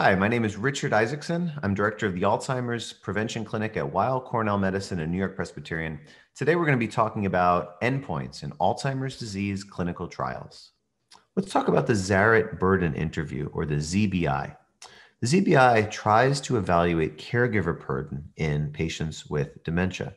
Hi, my name is Richard Isaacson. I'm director of the Alzheimer's Prevention Clinic at Weill Cornell Medicine and New York Presbyterian. Today, we're going to be talking about endpoints in Alzheimer's disease clinical trials. Let's talk about the Zarit Burden Interview, or the ZBI. The ZBI tries to evaluate caregiver burden in patients with dementia.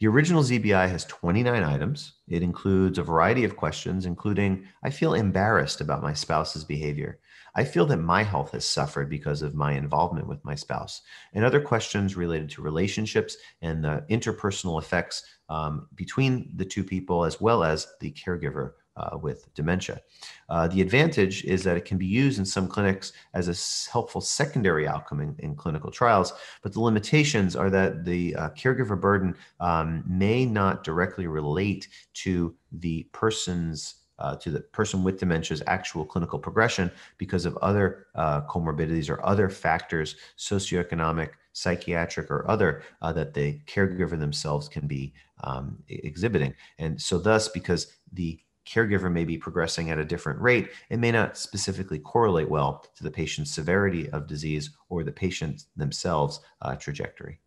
The original ZBI has 29 items. It includes a variety of questions, including I feel embarrassed about my spouse's behavior. I feel that my health has suffered because of my involvement with my spouse, and other questions related to relationships and the interpersonal effects um, between the two people, as well as the caregiver uh, with dementia. Uh, the advantage is that it can be used in some clinics as a helpful secondary outcome in, in clinical trials, but the limitations are that the uh, caregiver burden um, may not directly relate to the person's uh, to the person with dementia's actual clinical progression because of other uh, comorbidities or other factors, socioeconomic, psychiatric, or other, uh, that the caregiver themselves can be um, exhibiting. And so, thus, because the caregiver may be progressing at a different rate, it may not specifically correlate well to the patient's severity of disease or the patient themselves uh, trajectory.